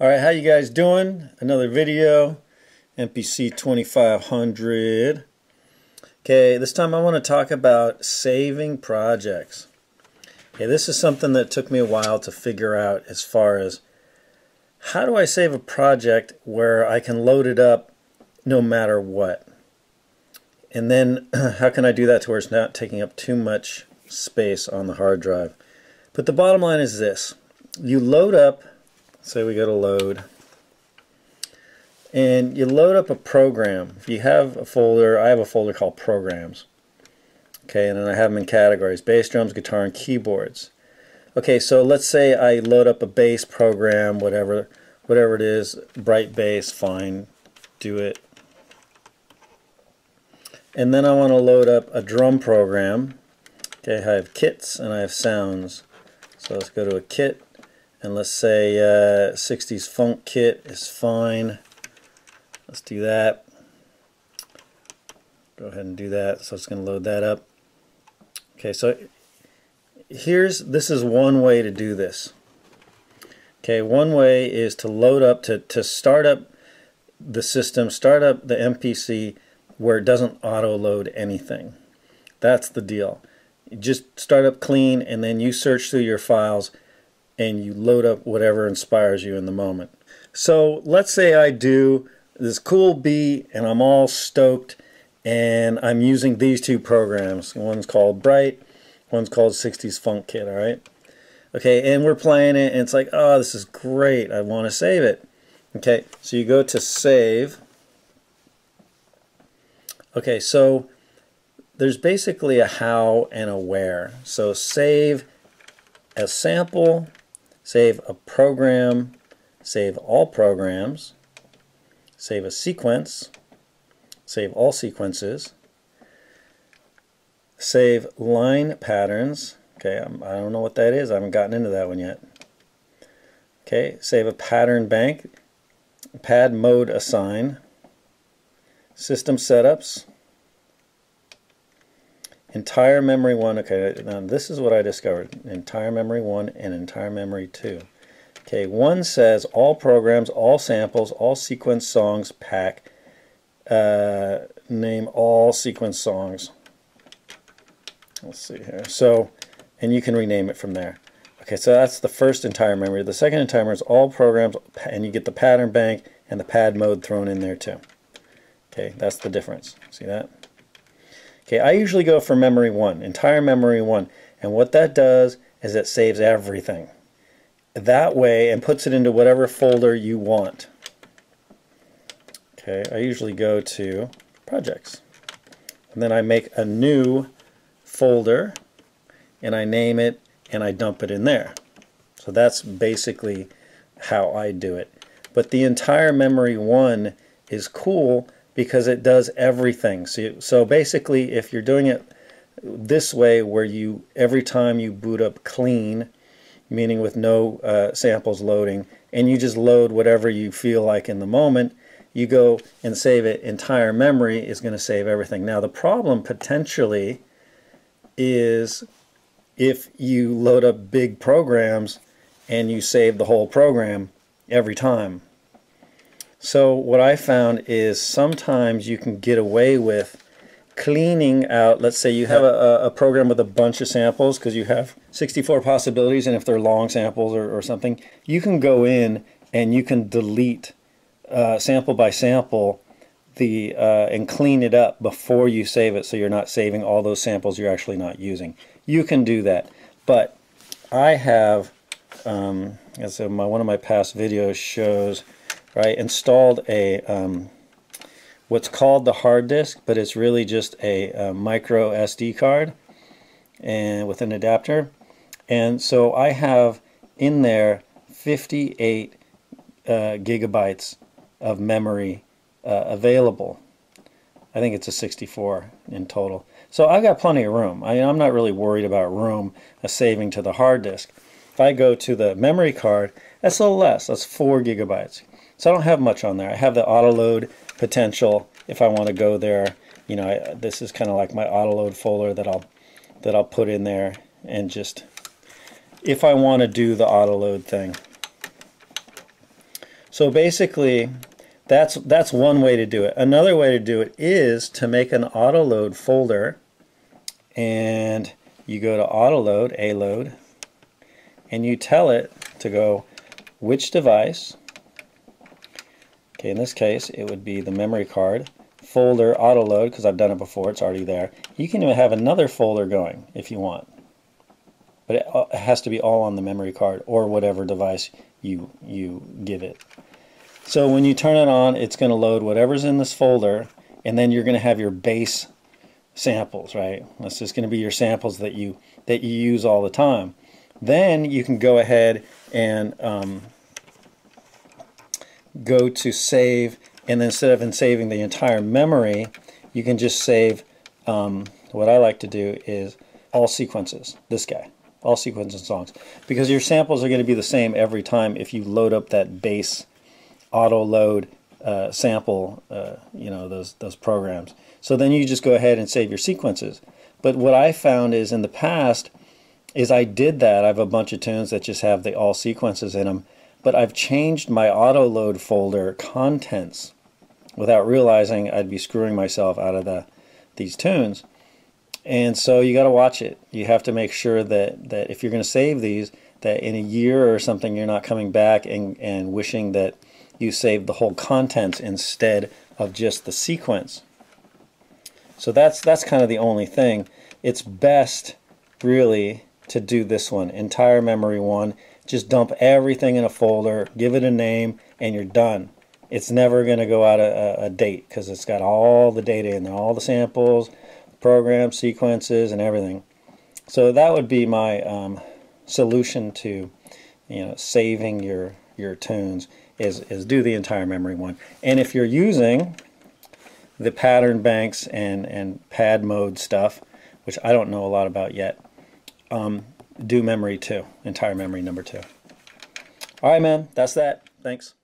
Alright, how you guys doing? Another video, MPC 2500. Okay, this time I want to talk about saving projects. Okay, this is something that took me a while to figure out as far as how do I save a project where I can load it up no matter what? And then how can I do that to where it's not taking up too much space on the hard drive? But the bottom line is this. You load up say we go to load. And you load up a program. If you have a folder I have a folder called programs. Okay and then I have them in categories. Bass drums guitar and keyboards. Okay so let's say I load up a bass program whatever whatever it is. Bright bass fine do it. And then I want to load up a drum program. Okay I have kits and I have sounds. So let's go to a kit and let's say uh, 60s funk kit is fine. Let's do that. Go ahead and do that. So it's going to load that up. Okay so here's this is one way to do this. Okay one way is to load up to, to start up the system start up the MPC where it doesn't auto load anything. That's the deal. You just start up clean and then you search through your files and you load up whatever inspires you in the moment. So let's say I do this cool beat and I'm all stoked and I'm using these two programs. One's called Bright, one's called 60s Funk Kit, all right? Okay, and we're playing it and it's like, oh, this is great. I want to save it. Okay, so you go to save. Okay, so there's basically a how and a where. So save as sample save a program, save all programs, save a sequence, save all sequences, save line patterns. Okay, I'm, I do not know what that is. I haven't gotten into that one yet. Okay, save a pattern bank, pad mode assign, system setups, entire memory 1 okay now this is what I discovered entire memory 1 and entire memory 2 okay one says all programs all samples all sequence songs pack uh, name all sequence songs. Let's see here. So and you can rename it from there. Okay so that's the first entire memory. The second entire memory is all programs and you get the pattern bank and the pad mode thrown in there too. Okay that's the difference. See that Okay, I usually go for memory 1, entire memory 1. And what that does is it saves everything. That way, and puts it into whatever folder you want. Okay, I usually go to projects. And then I make a new folder, and I name it, and I dump it in there. So that's basically how I do it. But the entire memory 1 is cool because it does everything. So, so basically, if you're doing it this way, where you every time you boot up clean, meaning with no uh, samples loading, and you just load whatever you feel like in the moment, you go and save it. Entire memory is going to save everything. Now, the problem potentially is if you load up big programs and you save the whole program every time. So what I found is sometimes you can get away with cleaning out, let's say you have a, a program with a bunch of samples because you have 64 possibilities and if they're long samples or, or something, you can go in and you can delete uh, sample by sample the uh, and clean it up before you save it so you're not saving all those samples you're actually not using. You can do that. But I have, um, as my, one of my past videos shows, right, installed a um, what's called the hard disk, but it's really just a, a, micro SD card and with an adapter. And so I have in there 58 uh, gigabytes of memory uh, available. I think it's a 64 in total. So I've got plenty of room. I, am not really worried about room uh, saving to the hard disk. If I go to the memory card, that's a little less. That's 4 gigabytes. So I don't have much on there. I have the auto load potential if I want to go there. You know, I, this is kind of like my auto load folder that I'll that I'll put in there and just if I want to do the auto load thing. So basically, that's that's one way to do it. Another way to do it is to make an auto load folder, and you go to auto load, a load, and you tell it to go which device. Okay, in this case, it would be the memory card folder auto load because I've done it before. It's already there. You can even have another folder going if you want but it has to be all on the memory card or whatever device you you give it. So when you turn it on, it's going to load whatever's in this folder, and then you're going to have your base samples, right? That's just going to be your samples that you that you use all the time. Then you can go ahead and um, go to save, and instead of in saving the entire memory, you can just save. Um, what I like to do is all sequences. This guy all sequences and songs because your samples are going to be the same every time if you load up that base auto load uh, sample uh, you know those those programs so then you just go ahead and save your sequences but what I found is in the past is I did that I have a bunch of tunes that just have the all sequences in them but I've changed my auto load folder contents without realizing I'd be screwing myself out of the these tunes and so you got to watch it. You have to make sure that, that if you're going to save these, that in a year or something you're not coming back and, and wishing that you saved the whole contents instead of just the sequence. So that's that's kind of the only thing. It's best really to do this one, entire memory one. Just dump everything in a folder, give it a name, and you're done. It's never going to go out a, a date because it's got all the data in there, all the samples, programs, sequences, and everything. So that would be my um, solution to, you know, saving your your tunes is is do the entire memory one. And if you're using the pattern banks and and pad mode stuff, which I don't know a lot about yet, um, do memory two, entire memory number two. All right, man, that's that. Thanks.